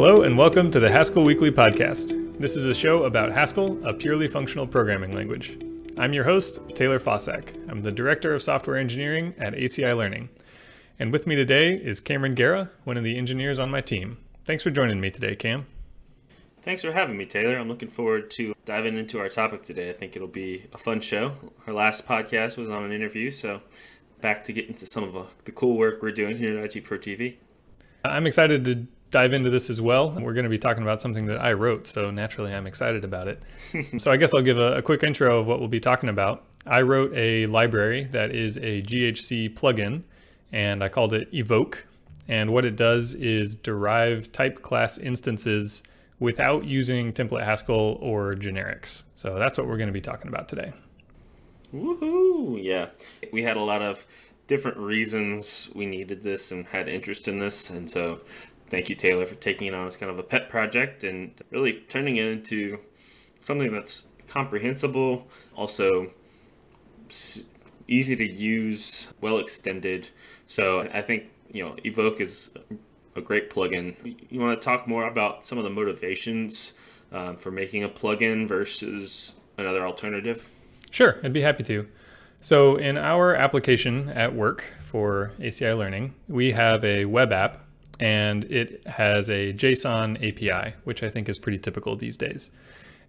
Hello, and welcome to the Haskell Weekly Podcast. This is a show about Haskell, a purely functional programming language. I'm your host, Taylor Fausak. I'm the Director of Software Engineering at ACI Learning. And with me today is Cameron Guerra, one of the engineers on my team. Thanks for joining me today, Cam. Thanks for having me, Taylor. I'm looking forward to diving into our topic today. I think it'll be a fun show. Our last podcast was on an interview, so back to get into some of uh, the cool work we're doing here at IT Pro TV. I'm excited to dive into this as well. We're going to be talking about something that I wrote, so naturally I'm excited about it. so I guess I'll give a, a, quick intro of what we'll be talking about. I wrote a library that is a GHC plugin, and I called it Evoke. And what it does is derive type class instances without using template Haskell or generics. So that's what we're going to be talking about today. Woohoo! Yeah, we had a lot of different reasons we needed this and had interest in this, and so thank you, Taylor, for taking it on as kind of a pet project and really turning it into something that's comprehensible, also easy to use, well extended. So I think you know Evoke is a great plugin. You want to talk more about some of the motivations uh, for making a plugin versus another alternative? Sure, I'd be happy to. So in our application at work for ACI Learning, we have a web app and it has a JSON API, which I think is pretty typical these days.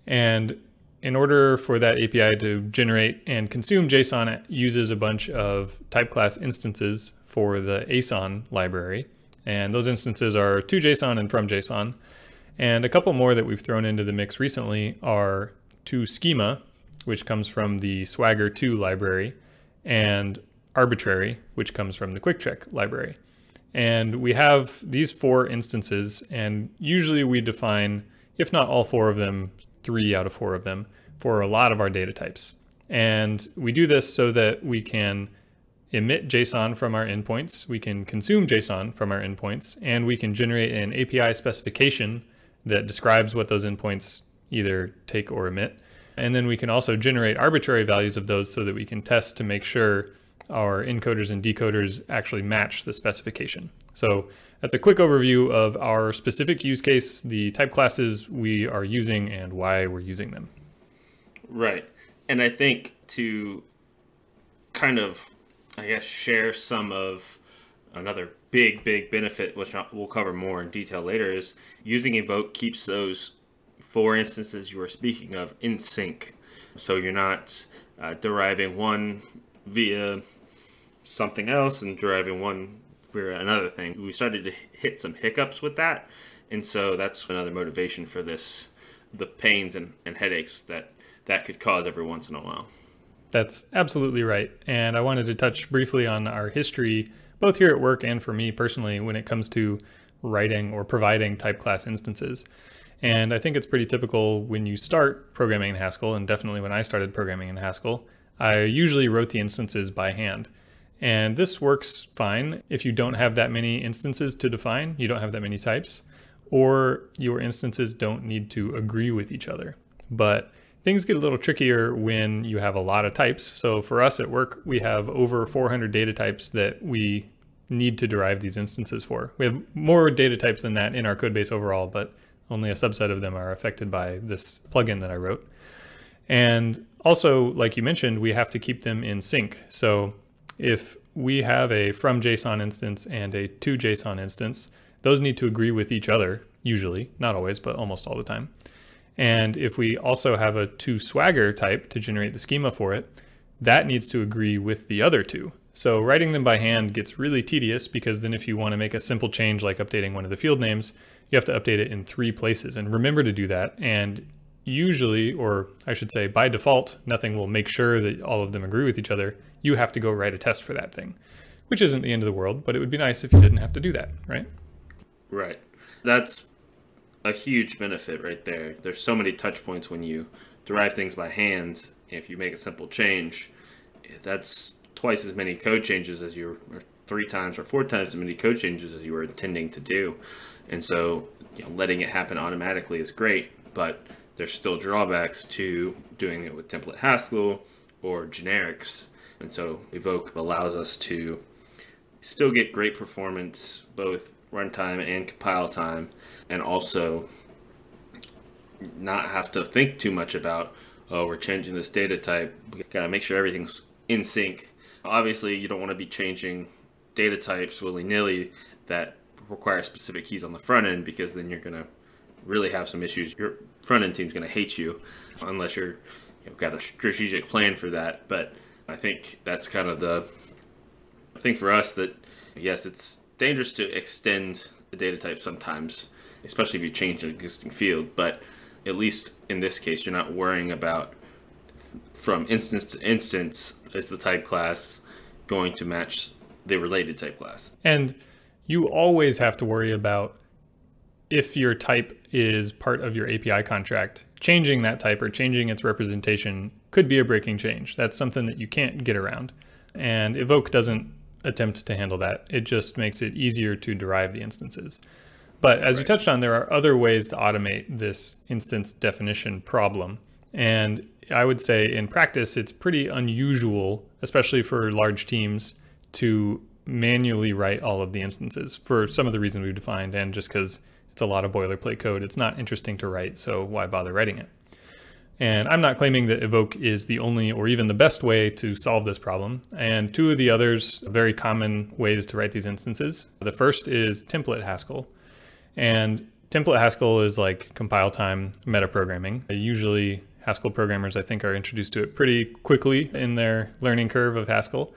And in order for that API to generate and consume JSON, it uses a bunch of type class instances for the Aeson library. And those instances are to JSON and from JSON. And a couple more that we've thrown into the mix recently are to schema, which comes from the Swagger 2 library, and arbitrary, which comes from the QuickCheck library. And we have these four instances, and usually we define, if not all four of them, three out of four of them for a lot of our data types. And we do this so that we can emit JSON from our endpoints, we can consume JSON from our endpoints, and we can generate an API specification that describes what those endpoints either take or emit. And then we can also generate arbitrary values of those so that we can test to make sure our encoders and decoders actually match the specification. So that's a quick overview of our specific use case, the type classes we are using and why we're using them. Right. And I think to kind of, I guess, share some of another big, big benefit, which we'll cover more in detail later, is using Evoke keeps those four instances you were speaking of in sync. So you're not uh, deriving one via something else and deriving one for another thing. We started to hit some hiccups with that. And so that's another motivation for this the pains and, and headaches that that could cause every once in a while. That's absolutely right. And I wanted to touch briefly on our history, both here at work and for me personally, when it comes to writing or providing type class instances. And I think it's pretty typical when you start programming in Haskell, and definitely when I started programming in Haskell, I usually wrote the instances by hand. And this works fine if you don't have that many instances to define, you don't have that many types, or your instances don't need to agree with each other. But things get a little trickier when you have a lot of types. So for us at work, we have over 400 data types that we need to derive these instances for. We have more data types than that in our code base overall, but only a subset of them are affected by this plugin that I wrote. And also, like you mentioned, we have to keep them in sync. So if we have a from JSON instance and a to JSON instance, those need to agree with each other, usually, not always, but almost all the time. And if we also have a to swagger type to generate the schema for it, that needs to agree with the other two. So writing them by hand gets really tedious because then if you want to make a simple change like updating one of the field names, you have to update it in three places. And remember to do that. And usually, or I should say by default, nothing will make sure that all of them agree with each other. You have to go write a test for that thing, which isn't the end of the world, but it would be nice if you didn't have to do that, right? Right. That's a huge benefit right there. There's so many touch points when you derive things by hand. If you make a simple change, that's twice as many code changes as you or three times or four times as many code changes as you were intending to do. And so, you know, letting it happen automatically is great, but there's still drawbacks to doing it with template Haskell or generics. And so Evoke allows us to still get great performance both runtime and compile time, and also not have to think too much about, oh, we're changing this data type. We gotta make sure everything's in sync. Obviously, you don't want to be changing data types willy nilly that require specific keys on the front end because then you're gonna really have some issues. Your front end team's gonna hate you unless you're you've got a strategic plan for that. But I think that's kind of the thing for us that yes, it's dangerous to extend the data type sometimes, especially if you change an existing field. But at least in this case, you're not worrying about from instance to instance is the type class going to match the related type class. And you always have to worry about if your type is part of your API contract, changing that type or changing its representation could be a breaking change. That's something that you can't get around. And Evoke doesn't attempt to handle that. It just makes it easier to derive the instances. But as right. you touched on, there are other ways to automate this instance definition problem. And I would say in practice, it's pretty unusual, especially for large teams, to manually write all of the instances for some of the reasons we've defined and just because it's a lot of boilerplate code. It's not interesting to write, so why bother writing it? And I'm not claiming that Evoke is the only or even the best way to solve this problem. And two of the others, very common ways to write these instances. The first is template Haskell. And template Haskell is like compile time metaprogramming. Usually Haskell programmers, I think, are introduced to it pretty quickly in their learning curve of Haskell.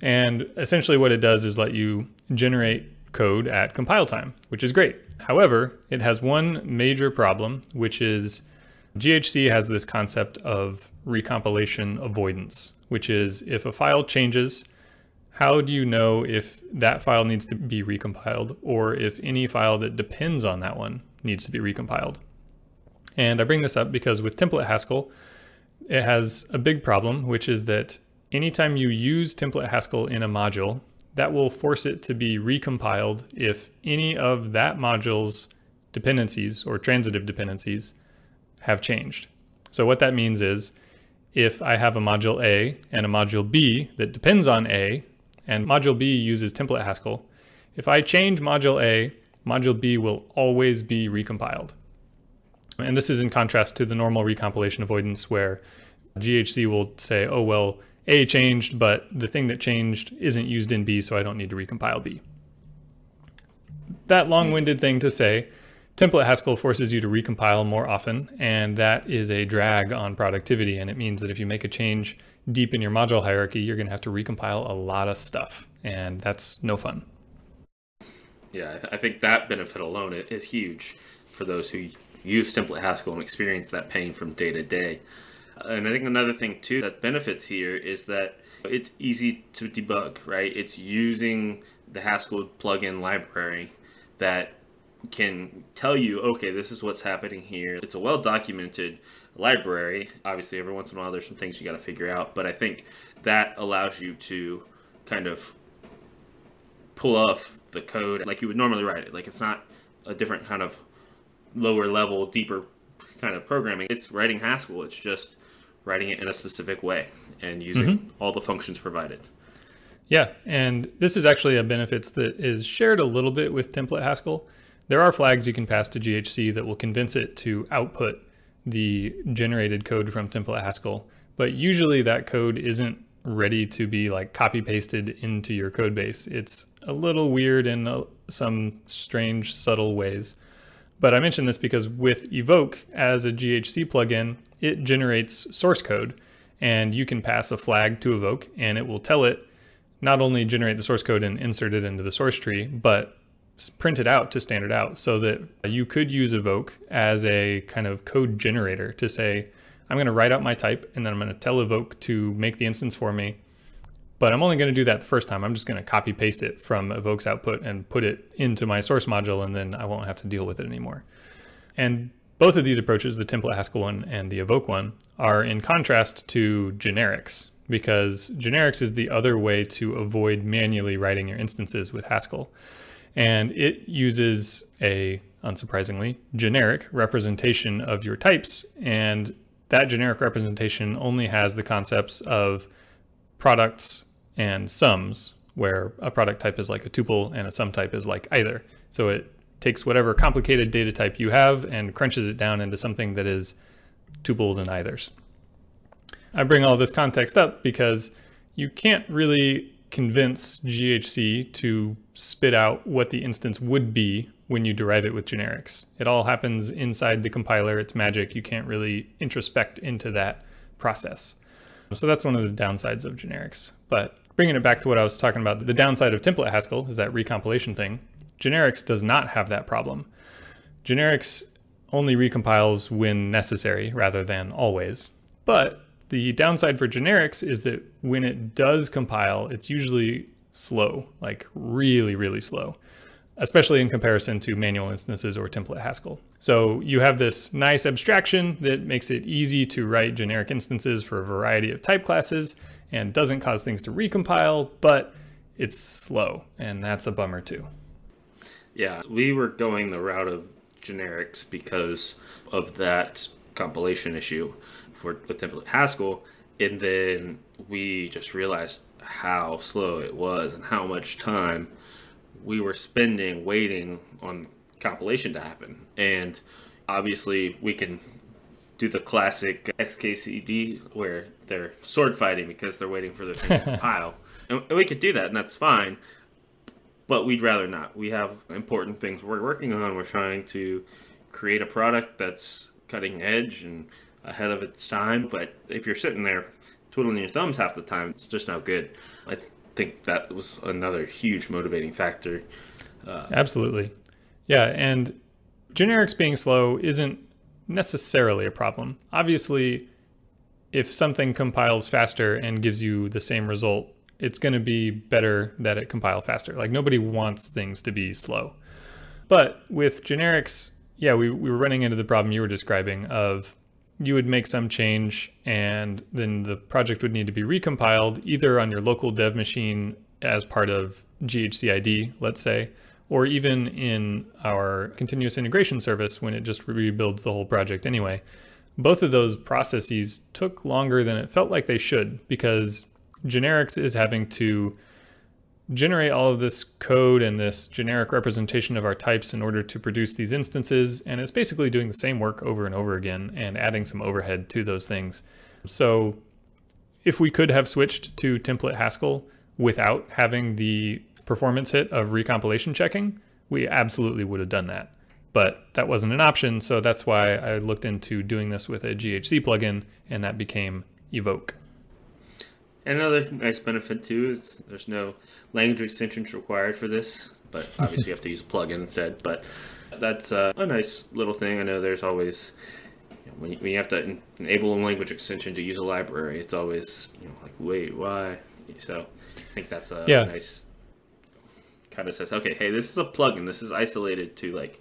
And essentially what it does is let you generate code at compile time, which is great. However, it has one major problem, which is GHC has this concept of recompilation avoidance, which is if a file changes, how do you know if that file needs to be recompiled or if any file that depends on that one needs to be recompiled? And I bring this up because with template Haskell, it has a big problem, which is that anytime you use template Haskell in a module, that will force it to be recompiled if any of that module's dependencies or transitive dependencies have changed. So what that means is if I have a module A and a module B that depends on A, and module B uses template Haskell, if I change module A, module B will always be recompiled. And this is in contrast to the normal recompilation avoidance where GHC will say, oh, well, A changed, but the thing that changed isn't used in B, so I don't need to recompile B. That long-winded thing to say, template Haskell forces you to recompile more often, and that is a drag on productivity. And it means that if you make a change deep in your module hierarchy, you're gonna have to recompile a lot of stuff, and that's no fun. Yeah, I think that benefit alone is huge for those who use template Haskell and experience that pain from day to day. And I think another thing too that benefits here is that it's easy to debug, right? It's using the Haskell plugin library that can tell you, okay, this is what's happening here. It's a well documented library. Obviously, every once in a while, there's some things you got to figure out, but I think that allows you to kind of pull off the code like you would normally write it. Like it's not a different kind of lower level, deeper kind of programming. It's writing Haskell. It's just writing it in a specific way and using mm-hmm. all the functions provided. Yeah, and this is actually a benefits that is shared a little bit with template Haskell. There are flags you can pass to GHC that will convince it to output the generated code from template Haskell, but usually that code isn't ready to be like copy pasted into your code base. It's a little weird in uh, some strange, subtle ways. But I mention this because with Evoke as a GHC plugin, it generates source code and you can pass a flag to Evoke and it will tell it not only generate the source code and insert it into the source tree, but print it out to standard out so that you could use Evoke as a kind of code generator to say, I'm going to write out my type and then I'm going to tell Evoke to make the instance for me but I'm only going to do that the first time. I'm just going to copy paste it from Evoke's output and put it into my source module, and then I won't have to deal with it anymore. And both of these approaches, the template Haskell one and the Evoke one, are in contrast to generics, because generics is the other way to avoid manually writing your instances with Haskell. And it uses a, unsurprisingly, generic representation of your types. And that generic representation only has the concepts of products and sums, where a product type is like a tuple and a sum type is like either. So it takes whatever complicated data type you have and crunches it down into something that is tuples and eithers. I bring all this context up because you can't really convince GHC to spit out what the instance would be when you derive it with generics. It all happens inside the compiler. It's magic. You can't really introspect into that process. So that's one of the downsides of generics. But bringing it back to what I was talking about, the downside of template Haskell is that recompilation thing. Generics does not have that problem. Generics only recompiles when necessary rather than always. But the downside for generics is that when it does compile, it's usually slow, like really, really slow, especially in comparison to manual instances or template Haskell. So you have this nice abstraction that makes it easy to write generic instances for a variety of type classes and doesn't cause things to recompile, but it's slow, and that's a bummer too. Yeah, we were going the route of generics because of that compilation issue for with template Haskell, and then we just realized how slow it was and how much time we were spending waiting on compilation to happen. And obviously, we can do the classic XKCD where they're sword fighting because they're waiting for the thing to compile. And we could do that, and that's fine. But we'd rather not. We have important things we're working on. We're trying to create a product that's cutting edge and ahead of its time. But if you're sitting there twiddling your thumbs half the time, it's just not good. I th- think that was another huge motivating factor. Uh, Absolutely. Yeah. And generics being slow isn't necessarily a problem. Obviously, if something compiles faster and gives you the same result, it's going to be better that it compile faster. Like nobody wants things to be slow. But with generics, yeah, we, we were running into the problem you were describing of you would make some change and then the project would need to be recompiled either on your local dev machine as part of GHCID, let's say, or even in our continuous integration service when it just rebuilds the whole project anyway. Both of those processes took longer than it felt like they should because generics is having to generate all of this code and this generic representation of our types in order to produce these instances. And it's basically doing the same work over and over again and adding some overhead to those things. So if we could have switched to template Haskell without having the performance hit of recompilation checking, we absolutely would have done that. But that wasn't an option, so that's why I looked into doing this with a GHC plugin, and that became Evoke. Another nice benefit too is there's no language extensions required for this, but obviously you have to use a plugin instead. But that's uh, a nice little thing. I know there's always you know, when, you, when, you, have to enable a language extension to use a library, it's always you know like wait why. So I think that's a yeah. nice kind of says okay hey this is a plugin. This is isolated to like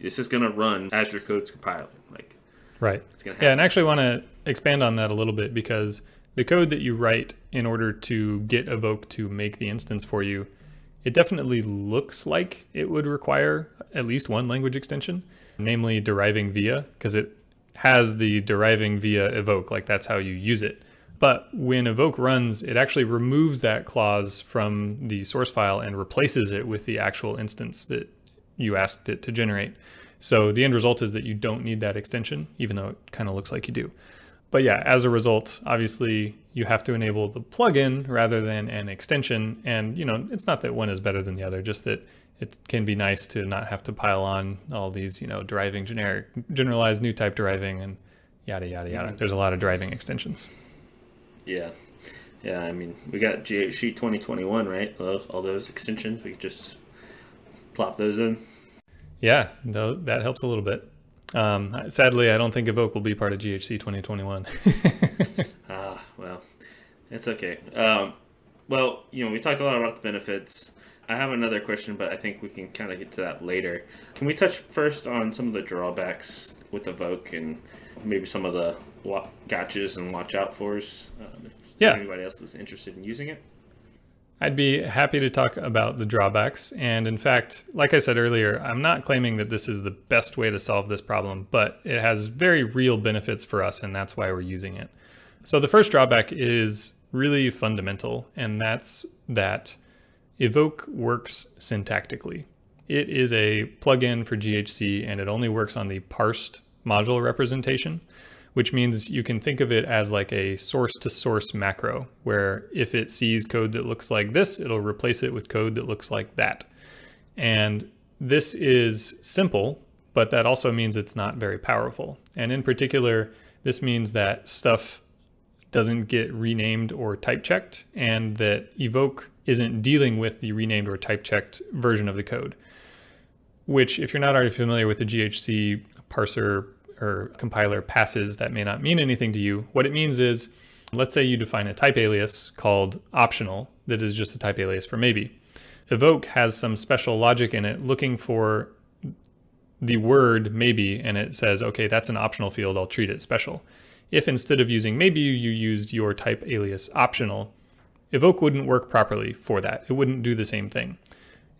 this is gonna run as your code's compiling like right. It's gonna happen. yeah, and actually want to expand on that a little bit because the code that you write in order to get Evoke to make the instance for you, it definitely looks like it would require at least one language extension, namely deriving via, because it has the deriving via evoke, like that's how you use it. But when evoke runs, it actually removes that clause from the source file and replaces it with the actual instance that you asked it to generate. So the end result is that you don't need that extension, even though it kind of looks like you do. But yeah, as a result, obviously you have to enable the plugin rather than an extension. And you know, it's not that one is better than the other, just that it can be nice to not have to pile on all these, you know, deriving generic, generalized new type deriving and yada, yada, yada. Mm-hmm. There's a lot of deriving extensions. Yeah. Yeah. I mean, we got GHC 2021, right? all those extensions, we could just plop those in. Yeah, that helps a little bit. Um, sadly, I don't think Evoke will be part of GHC 2021. ah, well, it's okay. Um, well, you know, we talked a lot about the benefits. I have another question, but I think we can kind of get to that later. Can we touch first on some of the drawbacks with Evoke and maybe some of the gotchas and watch out fors? Um, if yeah. anybody else is interested in using it? I'd be happy to talk about the drawbacks. And in fact, like I said earlier, I'm not claiming that this is the best way to solve this problem, but it has very real benefits for us, and that's why we're using it. So the first drawback is really fundamental, and that's that evoke works syntactically. it is a plugin for GHC and it only works on the parsed module representation, which means you can think of it as like a source to source macro, where if it sees code that looks like this, it'll replace it with code that looks like that. And this is simple, but that also means it's not very powerful. And in particular, this means that stuff doesn't get renamed or type checked and that evoke isn't dealing with the renamed or type checked version of the code, which if you're not already familiar with the GHC parser or compiler passes that may not mean anything to you. What it means is, let's say you define a type alias called optional that is just a type alias for maybe. Evoke has some special logic in it looking for the word maybe and it says, okay, that's an optional field, I'll treat it special. If instead of using maybe you used your type alias optional, evoke wouldn't work properly for that. It wouldn't do the same thing.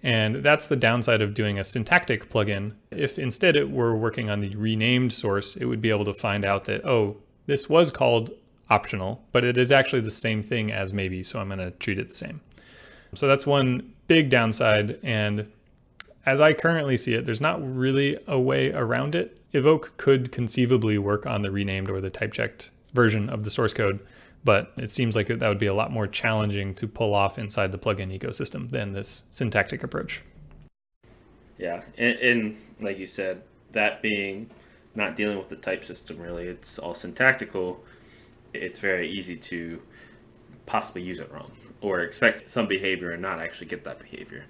And that's the downside of doing a syntactic plugin. If instead it were working on the renamed source, it would be able to find out that, oh, this was called optional, but it is actually the same thing as maybe, so I'm going to treat it the same. So that's one big downside. And as I currently see it, there's not really a way around it. Evoke could conceivably work on the renamed or the type checked version of the source code, but it seems like that would be a lot more challenging to pull off inside the plugin ecosystem than this syntactic approach. Yeah, and, and like you said, that being not dealing with the type system really, it's all syntactical. It's very easy to possibly use it wrong or expect some behavior and not actually get that behavior.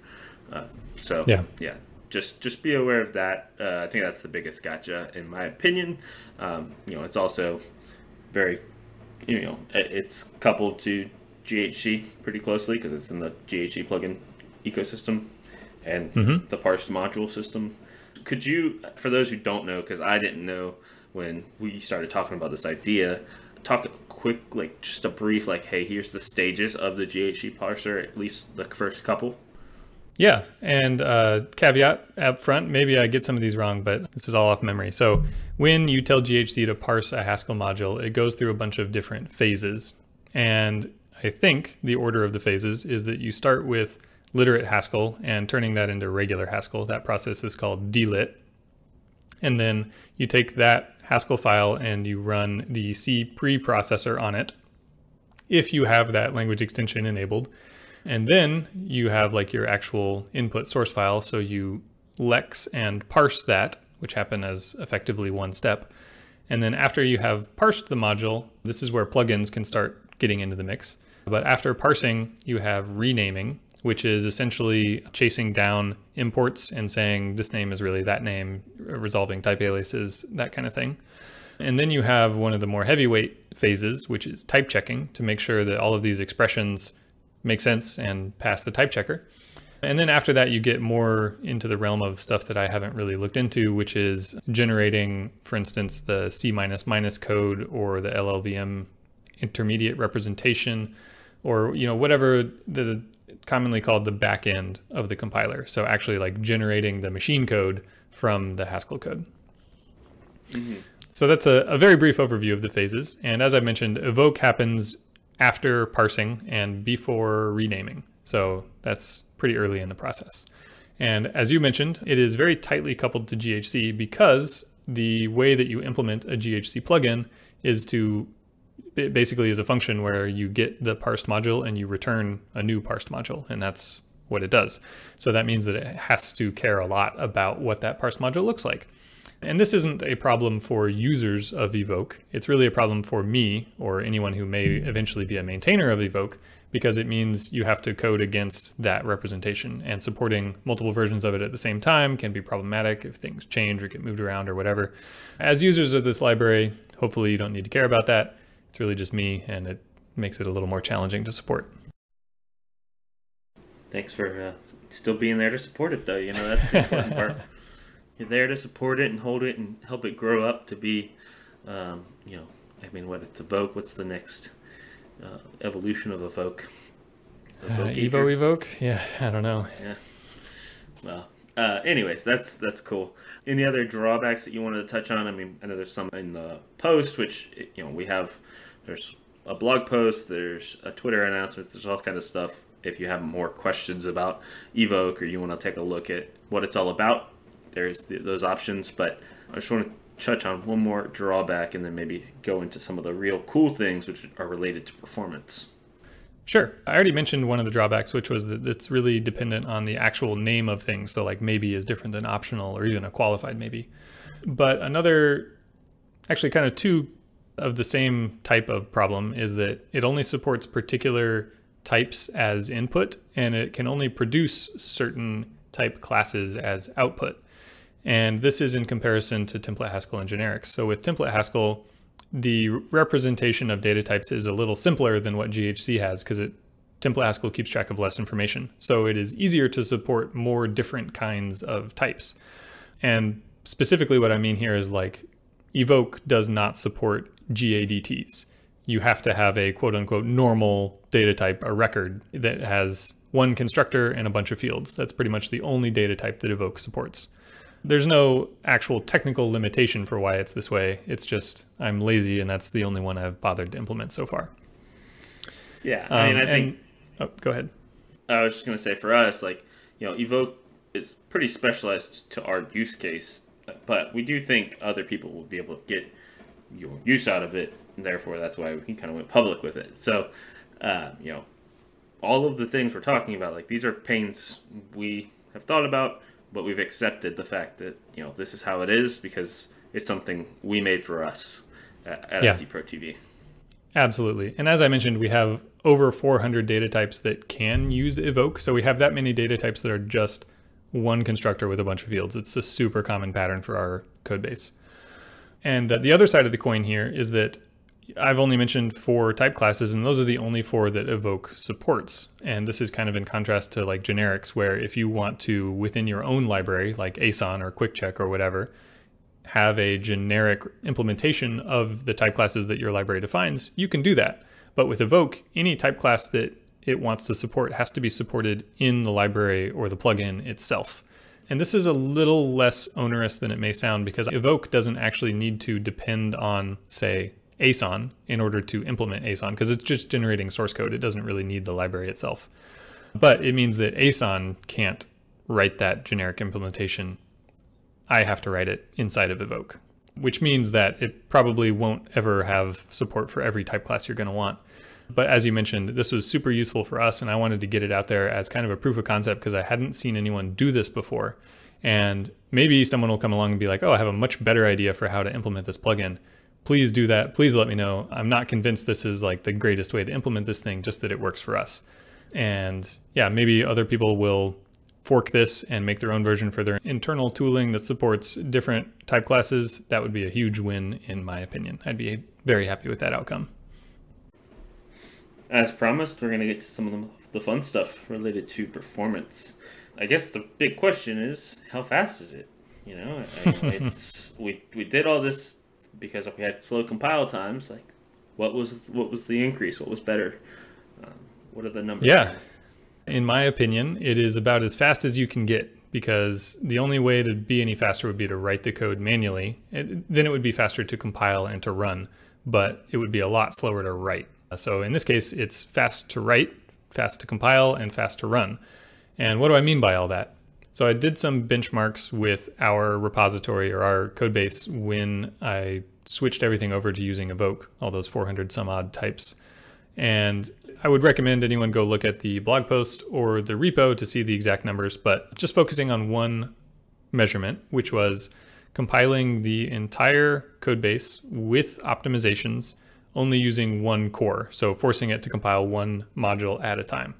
Uh, so yeah, yeah, just just be aware of that. Uh, I think that's the biggest gotcha in my opinion. Um, you know, it's also very, you know, it's coupled to GHC pretty closely because it's in the GHC plugin ecosystem and mm-hmm. the parsed module system. Could you, for those who don't know, because I didn't know when we started talking about this idea, talk a quick, like just a brief, like, hey, here's the stages of the GHC parser, at least the first couple. Yeah, and uh, caveat up front, maybe I get some of these wrong, but this is all off memory. So when you tell GHC to parse a Haskell module, it goes through a bunch of different phases. And I think the order of the phases is that you start with literate Haskell and turning that into regular Haskell. That process is called dlit. And then you take that Haskell file and you run the C preprocessor on it if you have that language extension enabled. And then you have like your actual input source file. So you lex and parse that, which happen as effectively one step. And then after you have parsed the module, this is where plugins can start getting into the mix. But after parsing, you have renaming, which is essentially chasing down imports and saying this name is really that name, resolving type aliases, that kind of thing. And then you have one of the more heavyweight phases, which is type checking to make sure that all of these expressions make sense and pass the type checker. And then after that, you get more into the realm of stuff that I haven't really looked into, which is generating, for instance, the C minus code or the LLVM intermediate representation, or you know whatever the commonly called the back end of the compiler. So actually like generating the machine code from the Haskell code. Mm-hmm. So that's a, a very brief overview of the phases. And as I mentioned, evoke happens after parsing and before renaming. So that's pretty early in the process. And as you mentioned, it is very tightly coupled to GHC because the way that you implement a GHC plugin is to it basically is a function where you get the parsed module and you return a new parsed module, and that's what it does. So that means that it has to care a lot about what that parsed module looks like. And this isn't a problem for users of Evoke. It's really a problem for me or anyone who may eventually be a maintainer of Evoke because it means you have to code against that representation and supporting multiple versions of it at the same time can be problematic if things change or get moved around or whatever. As users of this library, hopefully you don't need to care about that. It's really just me and it makes it a little more challenging to support. Thanks for uh, still being there to support it though. You know, that's the important part. you're there to support it and hold it and help it grow up to be, um, you know, I mean, what it's evoke. What's the next uh, evolution of evoke? evoke uh, Evo evoke? Yeah, I don't know. Yeah. Well, uh, anyways, that's that's cool. Any other drawbacks that you wanted to touch on? I mean, I know there's some in the post, which you know we have. There's a blog post, there's a Twitter announcement, there's all kind of stuff. If you have more questions about Evoke or you want to take a look at what it's all about, there's the, those options. But I just want to touch on one more drawback and then maybe go into some of the real cool things which are related to performance. Sure. I already mentioned one of the drawbacks, which was that it's really dependent on the actual name of things. So, like, maybe is different than optional or even a qualified maybe. But another, actually, kind of two of the same type of problem is that it only supports particular types as input and it can only produce certain type classes as output. And this is in comparison to template Haskell and generics. So, with template Haskell, the representation of data types is a little simpler than what GHC has because it template Haskell keeps track of less information. So it is easier to support more different kinds of types. And specifically what I mean here is like evoke does not support GADTs. You have to have a quote unquote normal data type, a record that has one constructor and a bunch of fields. That's pretty much the only data type that evoke supports. There's no actual technical limitation for why it's this way. It's just I'm lazy and that's the only one I've bothered to implement so far. Yeah, I mean, um, I think. And, oh, go ahead. I was just gonna say for us, like you know, Evoke is pretty specialized to our use case, but we do think other people will be able to get your use out of it, and therefore that's why we kind of went public with it. So, uh, you know, all of the things we're talking about, like these are pains we have thought about but we've accepted the fact that you know this is how it is because it's something we made for us at, at yeah. Pro TV. Absolutely. And as I mentioned, we have over 400 data types that can use evoke. So we have that many data types that are just one constructor with a bunch of fields. It's a super common pattern for our code base. And uh, the other side of the coin here is that I've only mentioned four type classes, and those are the only four that Evoke supports. And this is kind of in contrast to like generics, where if you want to, within your own library, like Aeson or QuickCheck or whatever, have a generic implementation of the type classes that your library defines, you can do that. But with Evoke, any type class that it wants to support has to be supported in the library or the plugin itself. And this is a little less onerous than it may sound because Evoke doesn't actually need to depend on, say, Aeson in order to implement Aeson because it's just generating source code. It doesn't really need the library itself. But it means that Aeson can't write that generic implementation. I have to write it inside of Evoke, which means that it probably won't ever have support for every type class you're going to want. But as you mentioned, this was super useful for us, and I wanted to get it out there as kind of a proof of concept because I hadn't seen anyone do this before. And maybe someone will come along and be like, oh, I have a much better idea for how to implement this plugin please do that. Please let me know. I'm not convinced this is like the greatest way to implement this thing, just that it works for us. And yeah, maybe other people will fork this and make their own version for their internal tooling that supports different type classes. That would be a huge win, in my opinion. I'd be very happy with that outcome. As promised, we're going to get to some of the fun stuff related to performance. I guess the big question is, how fast is it? You know, it's, we, we did all this because if we had slow compile times, like what was what was the increase? What was better? Um, what are the numbers? Yeah, in my opinion, it is about as fast as you can get because the only way to be any faster would be to write the code manually. It, then it would be faster to compile and to run, but it would be a lot slower to write. So in this case, it's fast to write, fast to compile, and fast to run. And what do I mean by all that? So I did some benchmarks with our repository or our code base when I switched everything over to using Evoke, all those 400 some odd types. And I would recommend anyone go look at the blog post or the repo to see the exact numbers, but just focusing on one measurement, which was compiling the entire code base with optimizations only using one core, so forcing it to compile one module at a time.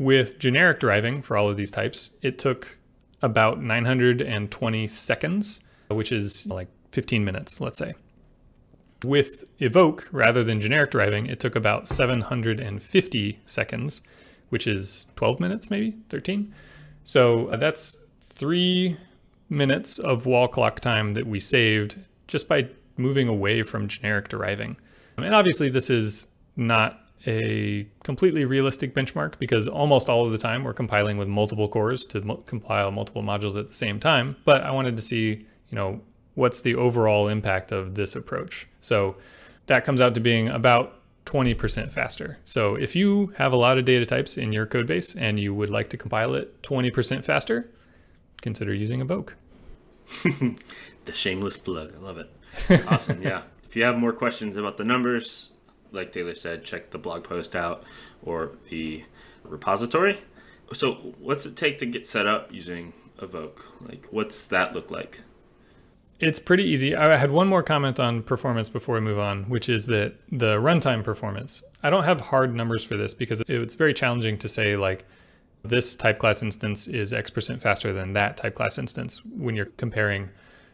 With generic deriving for all of these types, it took about 920 seconds, which is like 15 minutes, let's say. With Evoke, rather than generic deriving, it took about 750 seconds, which is 12 minutes, maybe 13. So uh, that's three minutes of wall clock time that we saved just by moving away from generic deriving. And obviously this is not a completely realistic benchmark because almost all of the time we're compiling with multiple cores to mo compile multiple modules at the same time. But I wanted to see, you know, what's the overall impact of this approach. So that comes out to being about 20% faster. So if you have a lot of data types in your code base and you would like to compile it 20% faster, consider using Evoke. the shameless plug. I love it. Awesome. yeah. If you have more questions about the numbers, like Taylor said, check the blog post out or the repository. So, what's it take to get set up using Evoke? Like, what's that look like? It's pretty easy. I had one more comment on performance before we move on, which is that the runtime performance. I don't have hard numbers for this because it's very challenging to say like this type class instance is X percent faster than that type class instance when you're comparing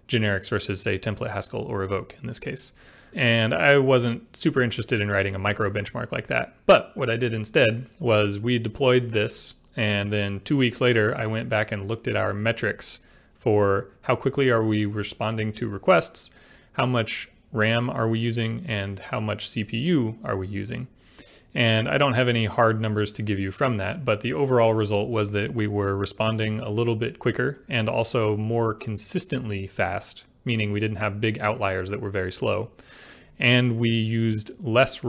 generics versus say template Haskell or evoke in this case. And I wasn't super interested in writing a micro benchmark like that. But what I did instead was we deployed this and then two weeks later, I went back and looked at our metrics for how quickly are we responding to requests, how much RAM are we using, and how much CPU are we using. And I don't have any hard numbers to give you from that, but the overall result was that we were responding a little bit quicker and also more consistently fast, meaning we didn't have big outliers that were very slow. And we used less RAM